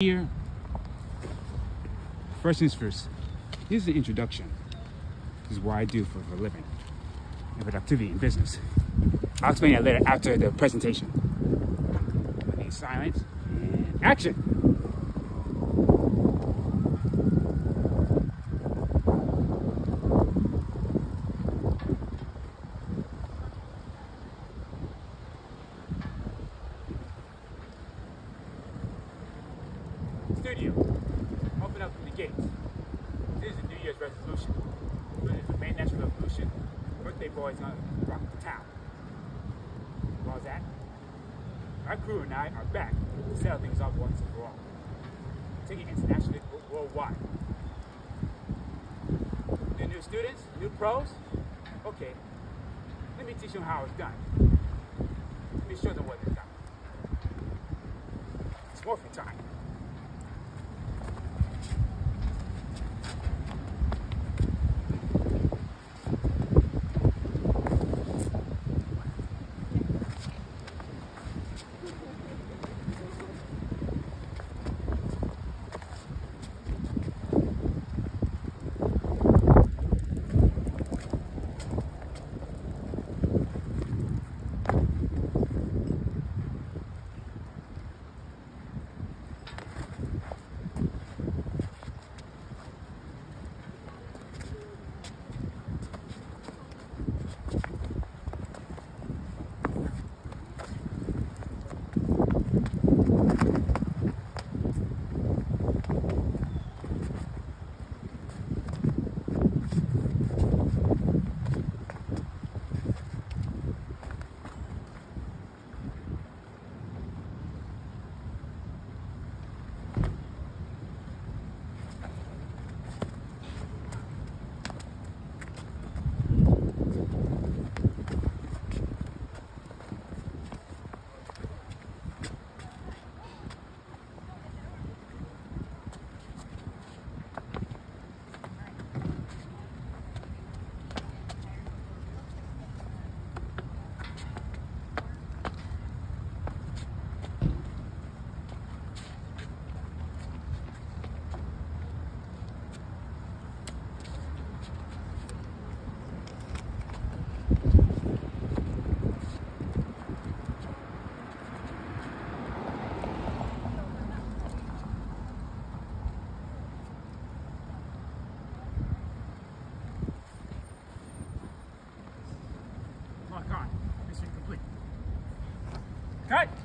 here. First things first, is the introduction. This is what I do for, for a living and productivity in business. I'll explain that later after the presentation. I need silence and action. Gates. This is a New Year's resolution. But it's the main national revolution. Birthday boy is gonna rock the town. How's that? Our crew and I are back to settle things off once and for all. Taking internationally worldwide. The new students, new pros? Okay, let me teach them how it's done. Let me show them what it's done. It's morphin time. Cut.